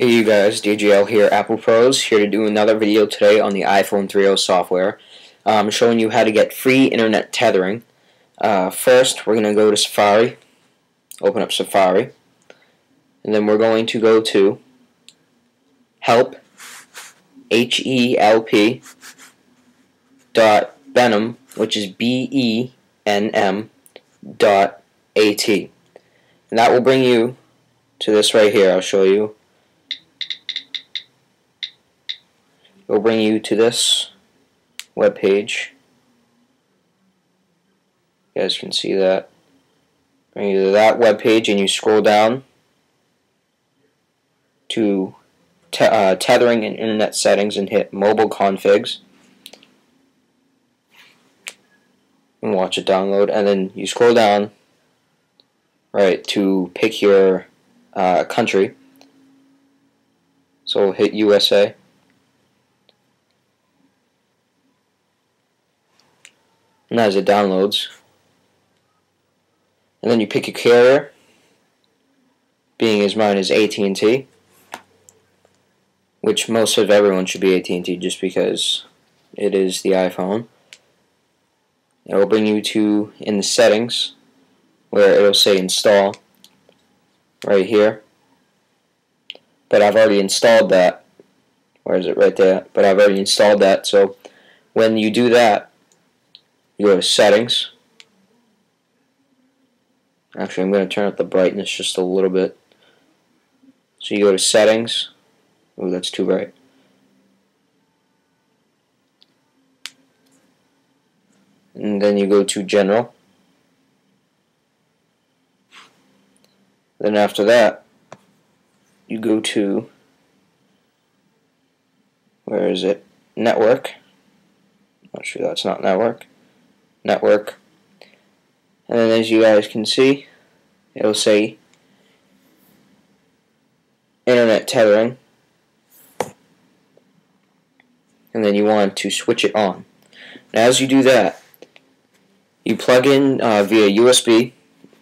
Hey you guys, DJL here, Apple Pros, here to do another video today on the iPhone 3.0 software. I'm um, showing you how to get free internet tethering. Uh, first, we're going to go to Safari, open up Safari, and then we're going to go to help, H-E-L-P, dot benm, which is B-E-N-M, dot A-T. And that will bring you to this right here, I'll show you. Will bring you to this web page. You guys can see that. Bring you to that web page, and you scroll down to te uh, tethering and internet settings and hit mobile configs and watch it download and then you scroll down right to pick your uh, country so hit USA and as it downloads. And then you pick a carrier, being as mine is AT&T, which most of everyone should be AT&T just because it is the iPhone. It will bring you to in the settings where it will say install right here. But I've already installed that. Where is it? Right there. But I've already installed that. So when you do that, you go to settings. Actually, I'm going to turn up the brightness just a little bit. So you go to settings. Oh, that's too bright. And then you go to general. Then after that, you go to, where is it? Network. Sure that's not network network. And then as you guys can see, it'll say internet tethering. And then you want to switch it on. And as you do that, you plug in uh, via USB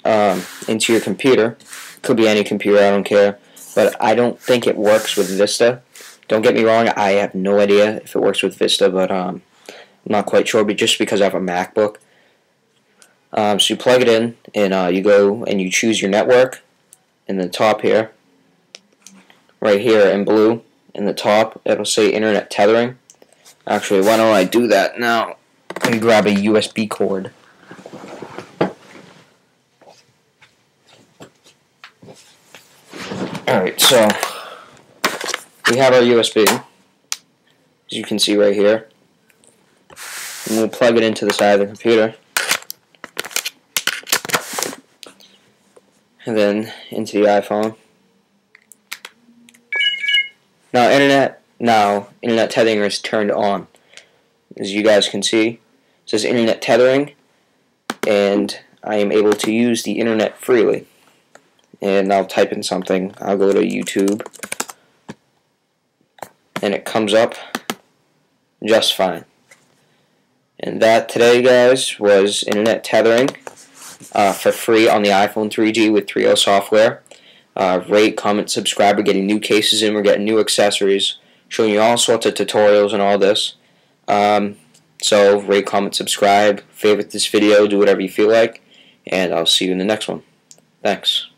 um, into your computer. Could be any computer, I don't care. But I don't think it works with Vista. Don't get me wrong, I have no idea if it works with Vista, but um, I'm not quite sure, but just because I have a MacBook. Um, so you plug it in, and uh, you go and you choose your network in the top here. Right here in blue, in the top, it'll say Internet Tethering. Actually, why don't I do that now? And grab a USB cord. Alright, so we have our USB, as you can see right here and we'll plug it into the side of the computer. And then into the iPhone. Now internet now internet tethering is turned on. As you guys can see it says internet tethering and I am able to use the internet freely. And I'll type in something. I'll go to YouTube and it comes up just fine and that today, guys, was internet tethering uh, for free on the iPhone 3G with 3.0 software. Uh, rate, comment, subscribe. We're getting new cases in. We're getting new accessories. Showing you all sorts of tutorials and all this. Um, so, rate, comment, subscribe. Favorite this video. Do whatever you feel like. And I'll see you in the next one. Thanks.